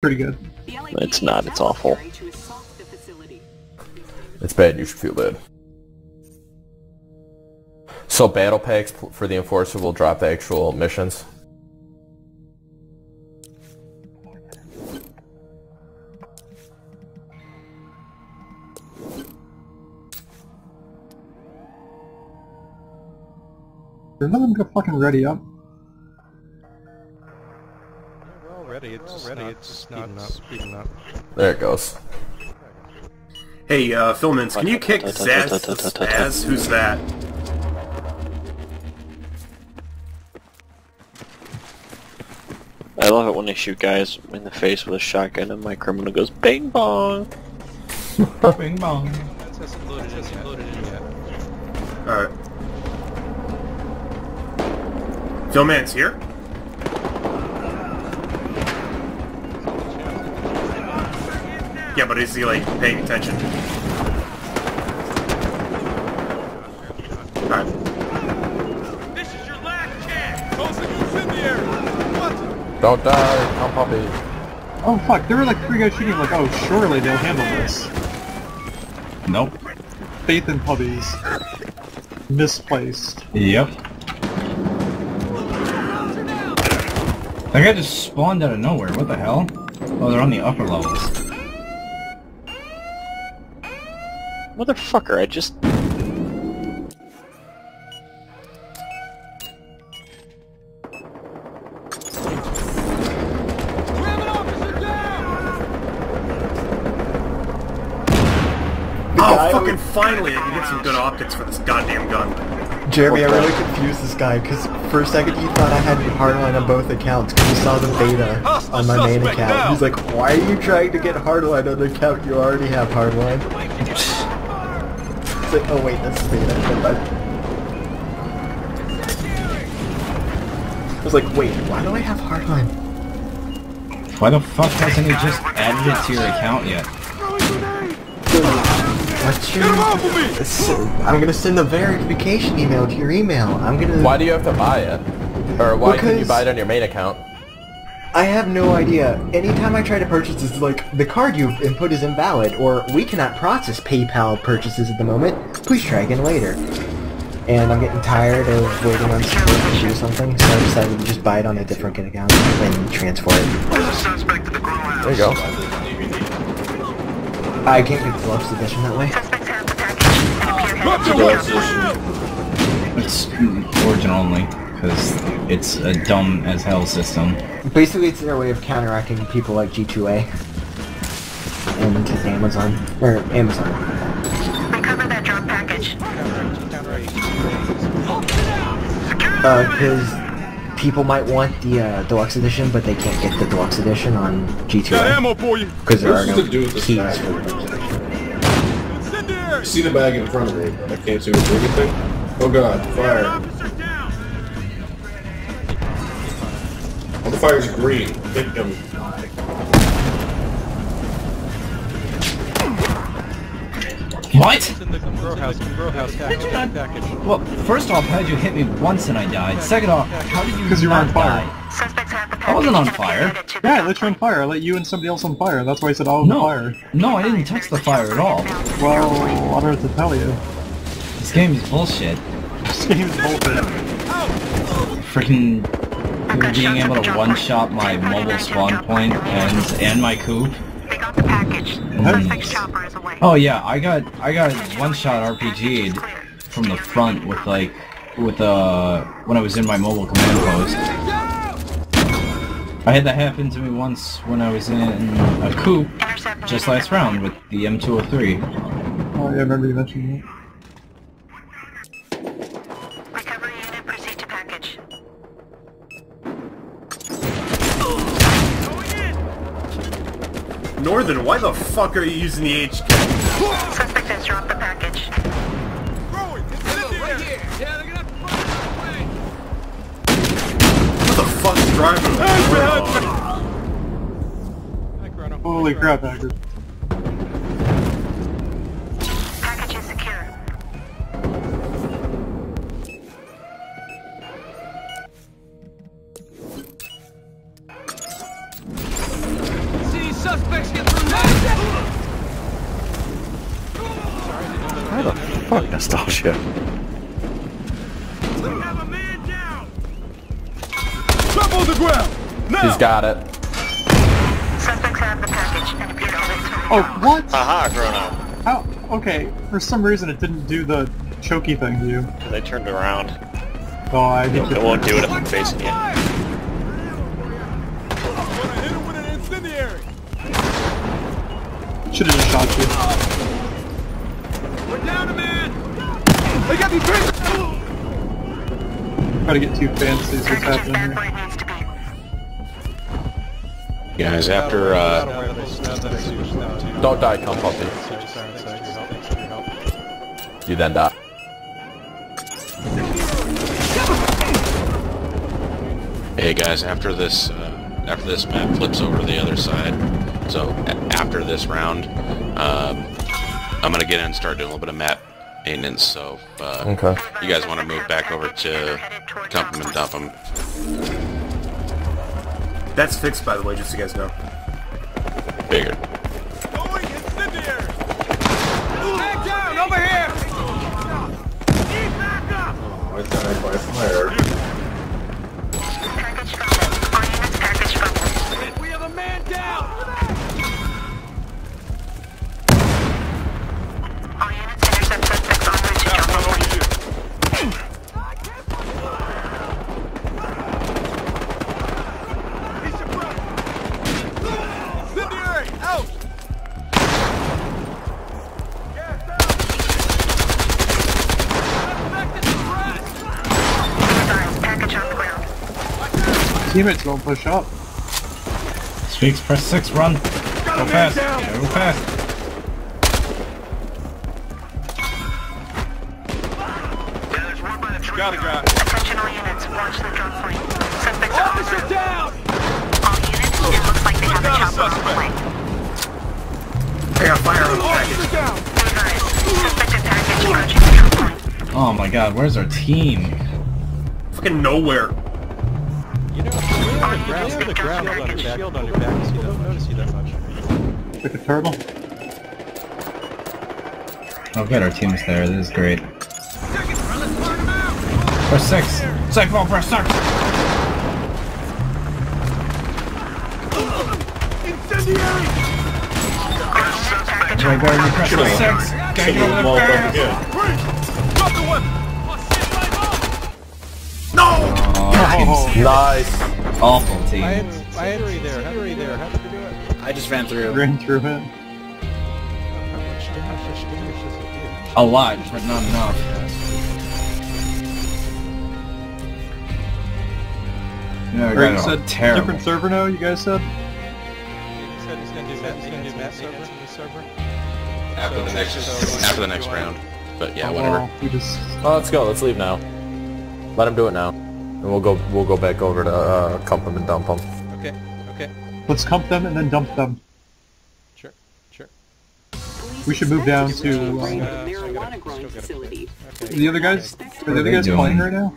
Pretty good. It's not, it's awful. It's bad, you should feel bad. So battle packs for the Enforcer will drop the actual missions? Did none of them go fucking ready up? It's ready. Speeding up. Speeding up. There it goes. Hey, uh, Filmins, can you kick Zaz the Spaz? Who's that? I love it when they shoot guys in the face with a shotgun and my criminal goes bing bong. Bing bong. That hasn't loaded Yeah, but is he, like, paying attention? Alright. This is your last chance. Those of incendiary. What? Don't die, come puppy. Oh fuck, there were like three guys shooting like, oh surely they'll handle this. Nope. Faith in puppies. Misplaced. Yep. That guy just spawned out of nowhere. What the hell? Oh, they're on the upper levels. Motherfucker, I just... Oh, fucking finally I can get some good optics for this goddamn gun. Jeremy, I really confused this guy, because for a second he thought I had hardline on both accounts, because he saw the beta on my main account. He's like, why are you trying to get hardline on the account you already have hardline? It's like, oh wait, that's the beta. I was like, wait, why do I have hardline? Why the fuck hasn't he just added it to your account yet? What's your... S- I'm gonna send a verification email to your email. I'm gonna... Why do you have to buy it? Or why couldn't you buy it on your main account? I have no idea. Anytime I try to purchase this, like, the card you've input is invalid, or we cannot process PayPal purchases at the moment. Please try again later. And I'm getting tired of waiting on support to do something, so I decided to just buy it on a different account and transfer it. There you go. I can't get the deluxe edition that way. It's origin only, because it's a dumb as hell system. Basically, it's their way of counteracting people like G2A and Amazon, or Amazon. Recover that drop package. Uh, because people might want the uh, deluxe edition, but they can't get the deluxe edition on G2A. for you. Because there are no to do with this keys for the deluxe edition. See the bag in front of me. I can't see what's anything. Oh god, fire. Grow house package. What? Well, first off, how did you hit me once and I died? Second off, how did you Because you were not on fire. die? Suspects have the package. I wasn't on fire. appeared it to the Yeah, I lit you on fire. I let you and somebody else on fire. That's why I said all on No, fire. no, I didn't touch the fire at all. Well, what are to tell you? This game is bullshit. This game is bullshit. Freaking being able to one-shot my mobile spawn point and and my coop. They got the package. Suspect's chopper is away. Oh yeah, I got I got one-shot RPG'd from the front with like with uh when I was in my mobile command post. I had that happen to me once when I was in a coop just last round with the M203. Oh yeah, I remember you mentioning that. Northern, why the fuck are you using the H key? Suspect has dropped the package. What the fuck's driving me? Hi, Chrono. Holy crap, Hacker. Appear to hold it Oh, what? Haha, Chrono. Oh, How? Okay, for some reason it didn't do the choky thing to you. Because I turned around. Oh, I hit It you. won't do it if I'm facing you. Gonna hit him with an incendiary! Should've just shot you. We're down a man! They got me pinned! Try to get too fancy is what's happening here. where it needs to be. Guys, after uh, Don't die, come puppy. You then die. hey guys, after this uh, after this map flips over to the other side, so after this round, um, I'm gonna get in and start doing a little bit of map maintenance. So uh, Okay. you guys want to move back over to dump 'em and dump 'em. That's fixed, by the way, just so you guys know. Figured. Going incendiary! Man down! Over here! Need backup! I Teammates don't push up. Speaks, press 6, run. Go Got a man fast. down! Go fast. Got a guy. Attention all units, watch the drop point. Suspects are Officer route. down! All units, it looks like they have a Got chopper on the suspect. way. I got fire on the package. Down! Suspected package approaching the drop. Oh my god, where's our team? Fucking nowhere. All units, they drop the package. Like a turtle. Oh good, our team's there. This is great. Press 6. Cyclone, press 6. Incendiary! Package Right on where you ground. press 6. Gotta get over the Motherfucker, barrier. again. Freeze! Drop the weapon! No! Oh, teams. Nice. Awful team. I had hurry there. Hurry there. How did we do it? I just ran through. Ran through it. A lot, but not enough. Yeah, I you got said terrible. different server now, you guys said? After the next after the next round. But yeah, Oh, whatever. well, we just Oh, let's go. Let's leave now. Let him do it now, and we'll go. We'll go back over to uh, dump him and dump them. Okay, okay. let's comp them and then dump them. Sure, sure. We should move down to uh, Uh, marijuana growing facility. the other guys. Are the other they guys doing? playing right now?